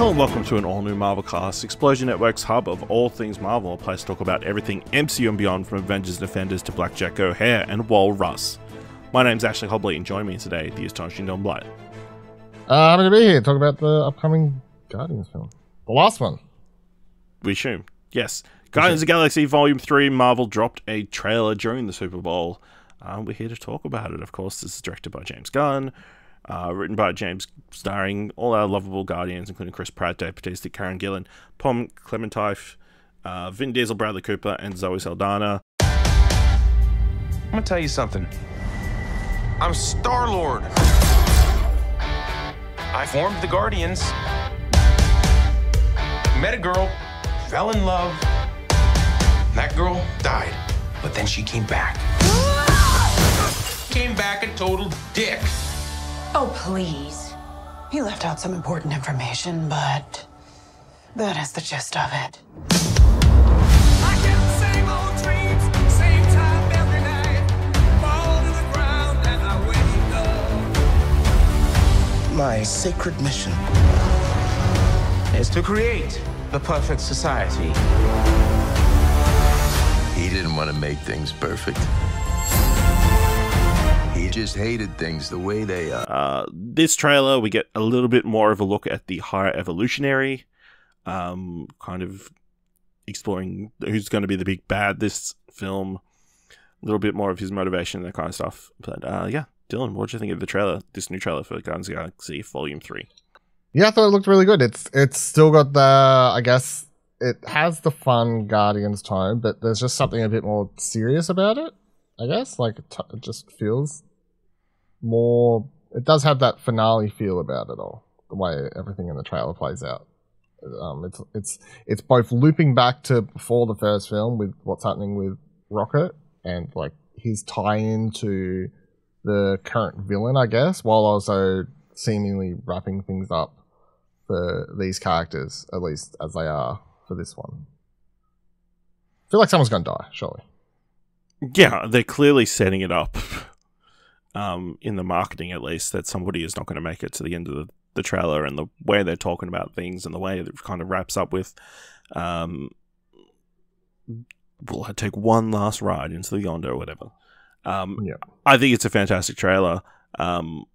Hello and welcome to an all new Marvel cast, Explosion Network's hub of all things Marvel, a place to talk about everything MCU and beyond from Avengers and Defenders to Blackjack O'Hare and Wal Russ. My name's Ashley Hobley and join me today, the astonishing Dylan Blight. Uh, happy to be here. Talk about the upcoming Guardians film, the last one. We assume. Yes. Guardians of the Galaxy Volume 3, Marvel dropped a trailer during the Super Bowl. Uh, we're here to talk about it, of course. This is directed by James Gunn, uh, written by James, starring all our lovable Guardians, including Chris Pratt, Dave Bautista, Karen Gillan, Pom Klementieff, uh, Vin Diesel, Bradley Cooper, and Zoe Saldana. I'm gonna tell you something. I'm Star Lord. I formed the Guardians. Met a girl, fell in love. That girl died, but then she came back. Came back a total dick. Oh, please. He left out some important information, but that is the gist of it. I get the same old dreams, same time every night. Fall to the ground and I wake up. My sacred mission Is to create the perfect society. He didn't want to make things perfect. He just hated things the way they are. Uh, this trailer, we get a little bit more of a look at the High Evolutionary, um, kind of exploring who's going to be the big bad this film, a little bit more of his motivation and that kind of stuff. But uh, yeah, Dylan, what do you think of the trailer, this new trailer for Guardians of the Galaxy Volume 3? Yeah, I thought it looked really good. It's it's still got the I guess it has the fun Guardians tone, but there's just something a bit more serious about it. I guess like it, t- it just feels more. It does have that finale feel about it all. The way everything in the trailer plays out. Um, it's it's it's both looping back to before the first film with what's happening with Rocket and like his tie in to the current villain, I guess, while also seemingly wrapping things up for these characters, at least as they are for this one. I feel like someone's gonna die, surely. Yeah, they're clearly setting it up, um, in the marketing at least, that somebody is not going to make it to the end of the, the trailer and the way they're talking about things and the way it kind of wraps up with, um, will I take one last ride into the yonder or whatever. Um, Yeah. I think it's a fantastic trailer. Um,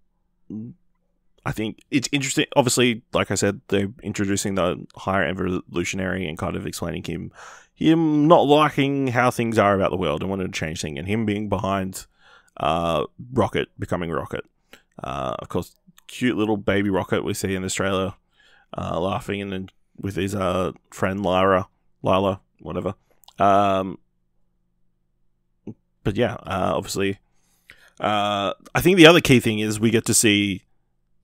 I think it's interesting. Obviously, like I said, they're introducing the High Evolutionary and kind of explaining him, him not liking how things are about the world and wanting to change things, and him being behind uh, Rocket becoming Rocket. Uh, of course, cute little baby Rocket we see in this trailer, uh, laughing and then with his uh, friend Lyra, Lila, whatever. Um, but yeah, uh, obviously, uh, I think the other key thing is we get to see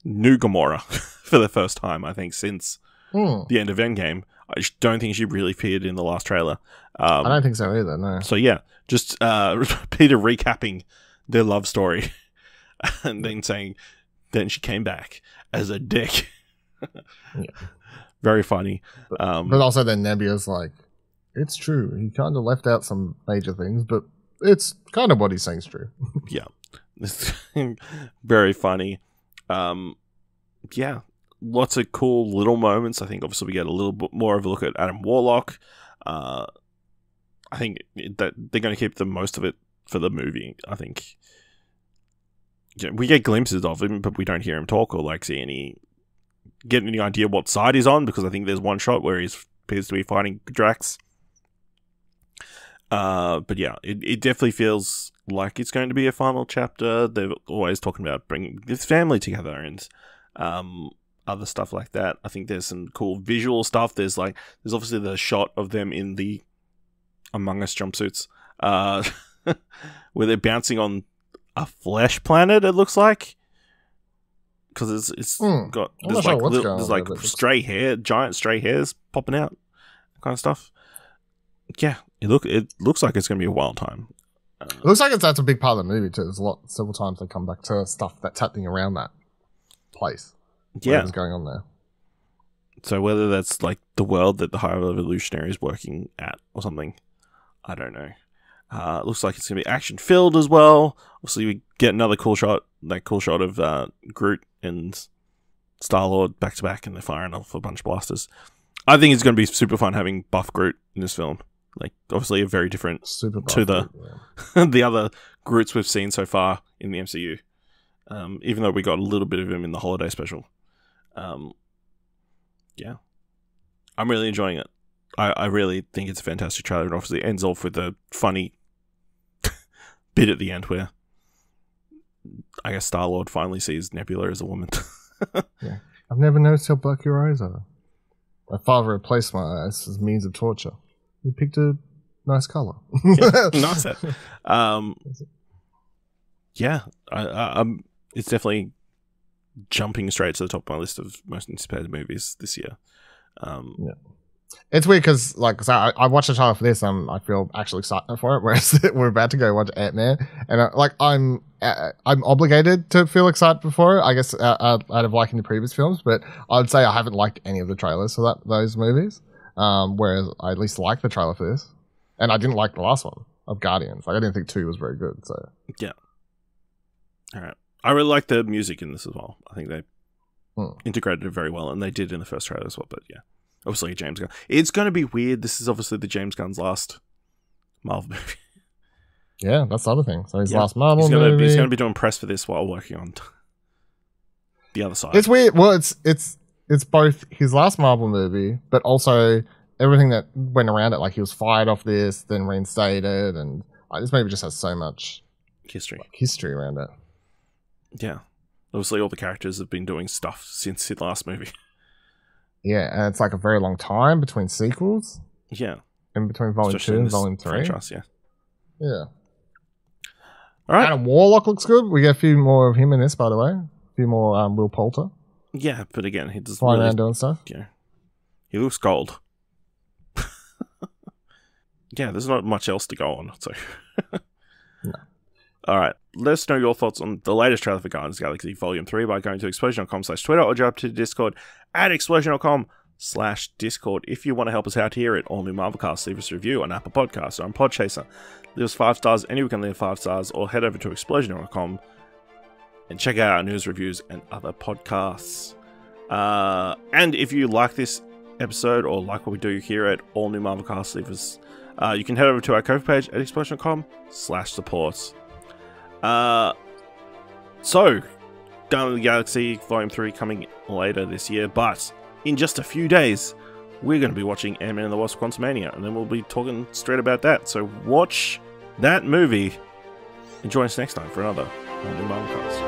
new Gamora for the first time. I think since Hmm. the end of Endgame. I just don't think she really appeared in the last trailer. Um, I don't think so either. No. so yeah, just uh, Peter recapping their love story, and then saying, then she came back as a dick. Very funny. Um, But also then Nebula's like, it's true. He kind of left out some major things, but it's kind of what he's saying is true. yeah, very funny. Um, yeah, lots of cool little moments. I think obviously we get a little bit more of a look at Adam Warlock. Uh, I think that they're going to keep the most of it for the movie. I think yeah, we get glimpses of him, but we don't hear him talk or like see any get any idea what side he's on because I think there's one shot where he appears to be fighting Drax. Uh, but yeah, it, it definitely feels like it's going to be a final chapter. They're always talking about bringing this family together and um, other stuff like that. I think there's some cool visual stuff. There's like there's obviously the shot of them in the Among Us jumpsuits, uh, where they're bouncing on a flesh planet. It looks like because it's it's Hmm. got there's like what's little, there's like there, but it's- stray hair, giant stray hairs popping out, kind of stuff. Yeah, it look it looks like it's gonna be a wild time. It looks like it's that's a big part of the movie too. There's a lot several times they come back to stuff that's happening around that place. Yeah, Whatever's going on there. So whether that's like the world that the High Evolutionary is working at or something, I don't know. Uh, it looks like it's gonna be action filled as well. Obviously, we get another cool shot, that cool shot of uh, Groot and Star Lord back to back, and they're firing off a bunch of blasters. I think it's going to be super fun having Buff Groot in this film. Like, obviously, a very different Super To the- buff, yeah. the other Groots we've seen so far in the MCU. Um, even though we got a little bit of him in the holiday special. Um, yeah, I'm really enjoying it. I, I really think it's a fantastic trailer, and obviously it ends off with a funny bit at the end where I guess Star Lord finally sees Nebula as a woman. yeah. I've never noticed how black your eyes are. My father replaced my eyes as means of torture. He picked a nice color. nice. Um, yeah, I, I, I'm. It's definitely jumping straight to the top of my list of most anticipated movies this year. Um, It's weird because, like, so I, I watched the trailer for this, and I feel actually excited for it. Whereas we're about to go watch Ant Man, and uh, like, I'm uh, I'm obligated to feel excited for it. I guess uh, uh, out of liking the previous films, but I'd say I haven't liked any of the trailers for that those movies. Um, whereas I at least liked the trailer for this, and I didn't like the last one of Guardians. Like, I didn't think two was very good. So yeah, all right, I really like the music in this as well. I think they Hmm. integrated it very well, and they did in the first trailer as well. But yeah, obviously James Gunn. It's going to be weird. This is obviously the James Gunn's last Marvel movie. yeah, that's the other thing. So his Yeah. last Marvel he's gonna, movie. He's going to be doing press for this while working on the other side. It's weird. Well, it's it's it's both his last Marvel movie, but also everything that went around it. Like he was fired off this, then reinstated, and like, this movie just has so much history. history around it. Yeah. Obviously, all the characters have been doing stuff since his last movie. Yeah, and it's like a very long time between sequels, Yeah. in between Volume Especially Two and Volume Three. franchise, yeah. Yeah, All right. Adam Warlock looks good. We get a few more of him in this, by the way. A few more um, Will Poulter Yeah, but again, he doesn't flying really, around doing stuff. yeah. He looks gold. yeah, there's not much else to go on. So, all right. Let us know your thoughts on the latest trailer for Guardians Galaxy Volume 3 by going to explosion.com slash Twitter or jump to Discord at explosion.com slash Discord. If you want to help us out here at All New Marvelcast, leave us a review on Apple Podcasts or on Podchaser. Leave us five stars anywhere you can leave five stars or head over to explosion.com and check out our news reviews and other podcasts. Uh, and if you like this episode or like what we do here at All New Marvelcast, leave us. Uh, you can head over to our Ko-fi page at explosion.com slash support. Uh, so, Guardians of the Galaxy Volume 3 coming later this year, but in just a few days, we're going to be watching Ant-Man and the Wasp Quantumania, and then we'll be talking straight about that. So watch that movie and join us next time for another Marvel Cast.